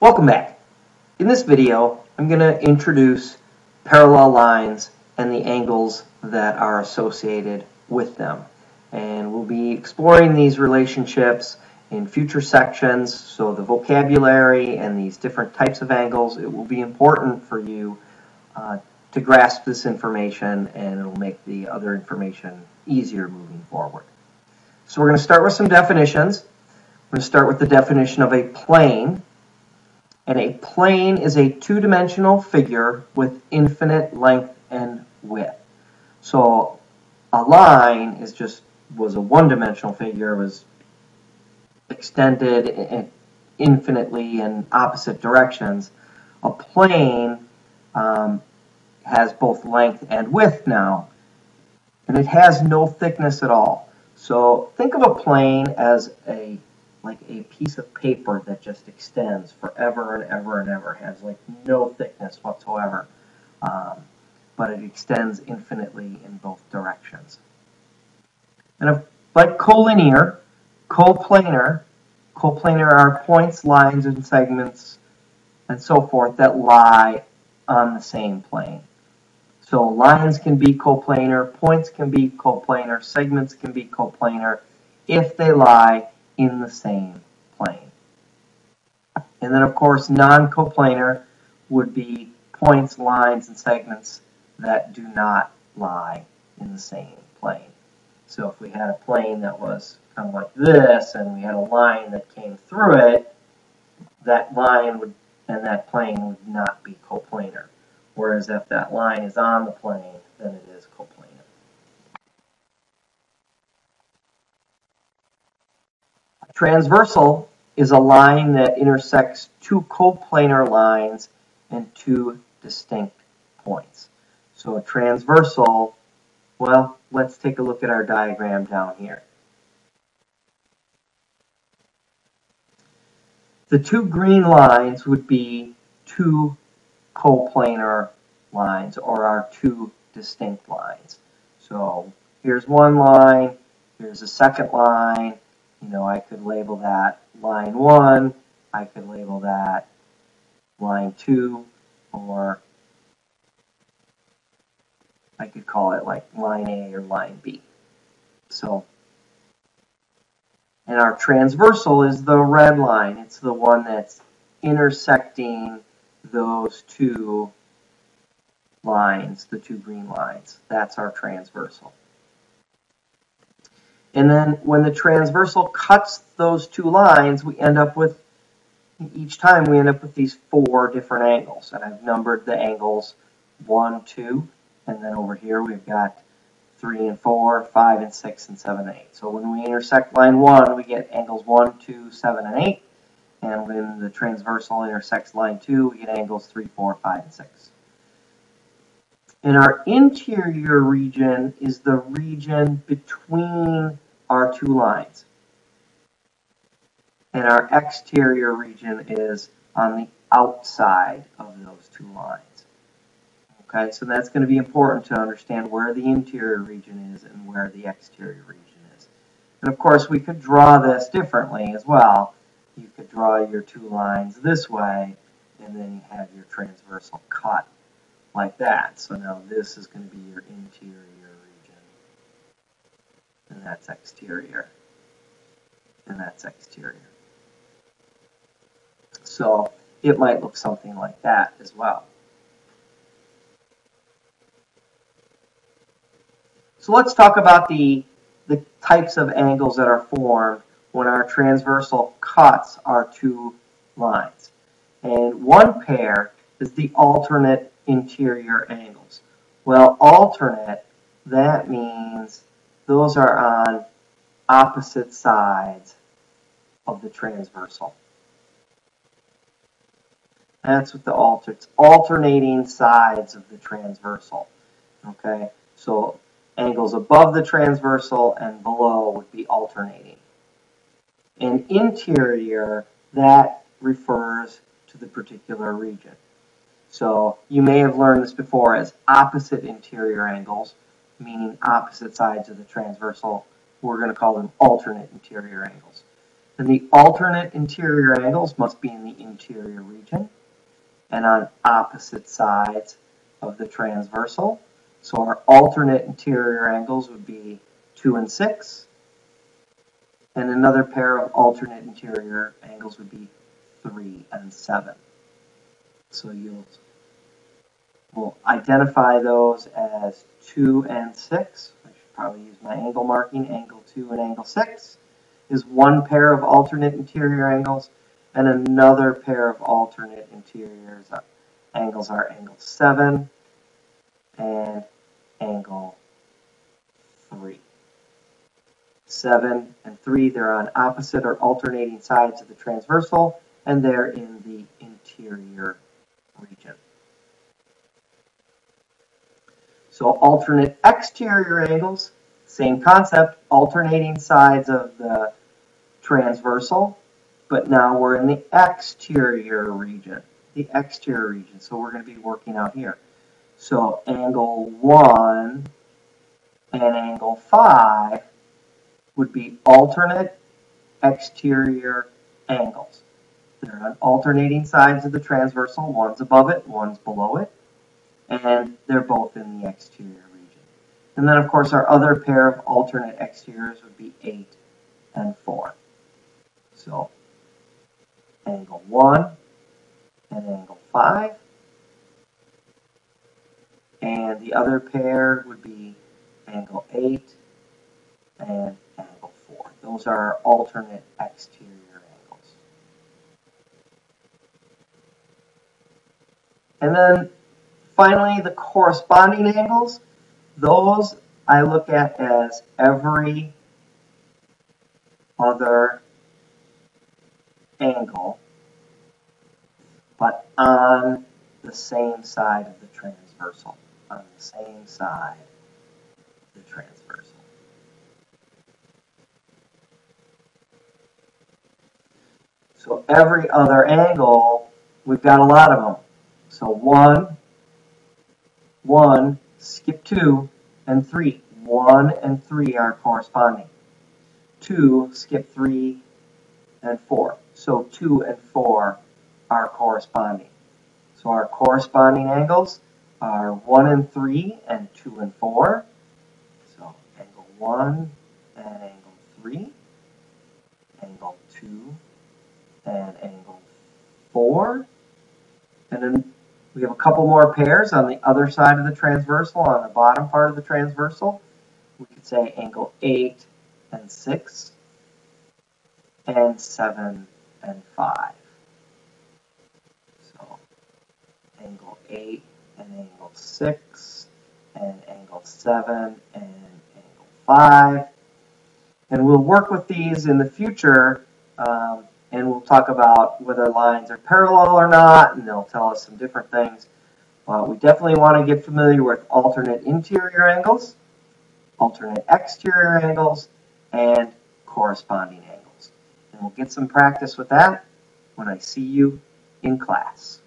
Welcome back. In this video, I'm going to introduce parallel lines and the angles that are associated with them. And we'll be exploring these relationships in future sections, so the vocabulary and these different types of angles, it will be important for you uh, to grasp this information and it'll make the other information easier moving forward. So we're going to start with some definitions. We're going to start with the definition of a plane and a plane is a two-dimensional figure with infinite length and width. So a line is just was a one-dimensional figure, was extended infinitely in opposite directions. A plane um, has both length and width now, and it has no thickness at all. So think of a plane as a like a piece of paper that just extends forever and ever and ever, has like no thickness whatsoever, um, but it extends infinitely in both directions. And if, like collinear, coplanar, coplanar are points, lines, and segments, and so forth that lie on the same plane. So lines can be coplanar, points can be coplanar, segments can be coplanar if they lie in the same plane. And then, of course, non-coplanar would be points, lines, and segments that do not lie in the same plane. So if we had a plane that was kind of like this, and we had a line that came through it, that line would and that plane would not be coplanar. Whereas if that line is on the plane, then it is coplanar. Transversal is a line that intersects two coplanar lines and two distinct points. So a transversal, well, let's take a look at our diagram down here. The two green lines would be two coplanar lines or our two distinct lines. So here's one line, here's a second line, you know, I could label that line 1, I could label that line 2, or I could call it like line A or line B. So, and our transversal is the red line. It's the one that's intersecting those two lines, the two green lines. That's our transversal. And then when the transversal cuts those two lines, we end up with, each time we end up with these four different angles. And I've numbered the angles 1, 2, and then over here we've got 3 and 4, 5 and 6, and 7 and 8. So when we intersect line 1, we get angles 1, 2, 7, and 8. And when the transversal intersects line 2, we get angles 3, 4, 5, and 6. And our interior region is the region between our two lines. And our exterior region is on the outside of those two lines. Okay, so that's going to be important to understand where the interior region is and where the exterior region is. And of course, we could draw this differently as well. You could draw your two lines this way, and then you have your transversal cut like that. So now this is going to be your interior region. And that's exterior. And that's exterior. So it might look something like that as well. So let's talk about the, the types of angles that are formed when our transversal cuts our two lines. And one pair is the alternate interior angles. Well, alternate, that means those are on opposite sides of the transversal. That's what the alter, it's alternating sides of the transversal. Okay, so angles above the transversal and below would be alternating. And interior, that refers to the particular region. So you may have learned this before as opposite interior angles, meaning opposite sides of the transversal. We're going to call them alternate interior angles. And the alternate interior angles must be in the interior region and on opposite sides of the transversal. So our alternate interior angles would be 2 and 6. And another pair of alternate interior angles would be 3 and 7. So you'll we'll identify those as 2 and 6. I should probably use my angle marking. Angle 2 and angle 6 is one pair of alternate interior angles and another pair of alternate interiors uh, angles are angle 7 and angle 3. 7 and 3, they're on opposite or alternating sides of the transversal, and they're in the interior region. So alternate exterior angles, same concept, alternating sides of the transversal, but now we're in the exterior region, the exterior region. So we're going to be working out here. So angle 1 and angle 5 would be alternate exterior angles. They're on alternating sides of the transversal. One's above it, one's below it. And they're both in the exterior region. And then, of course, our other pair of alternate exteriors would be 8 and 4. So, angle 1 and angle 5 and the other pair would be angle 8 and angle 4. Those are alternate exterior angles. And then finally the corresponding angles, those I look at as every other angle but on the same side of the transversal on the same side of the transversal. So every other angle, we've got a lot of them. So one, one, skip two, and three. One and three are corresponding. Two, skip three, and four. So two and four are corresponding. So our corresponding angles are 1 and 3 and 2 and 4. So angle 1 and angle 3, angle 2 and angle 4. And then we have a couple more pairs on the other side of the transversal, on the bottom part of the transversal. We could say angle 8 and 6 and 7 and 5. So angle 8 and angle 6 and angle 7 and angle 5. And we'll work with these in the future um, and we'll talk about whether lines are parallel or not and they'll tell us some different things. Uh, we definitely want to get familiar with alternate interior angles, alternate exterior angles, and corresponding angles. And we'll get some practice with that when I see you in class.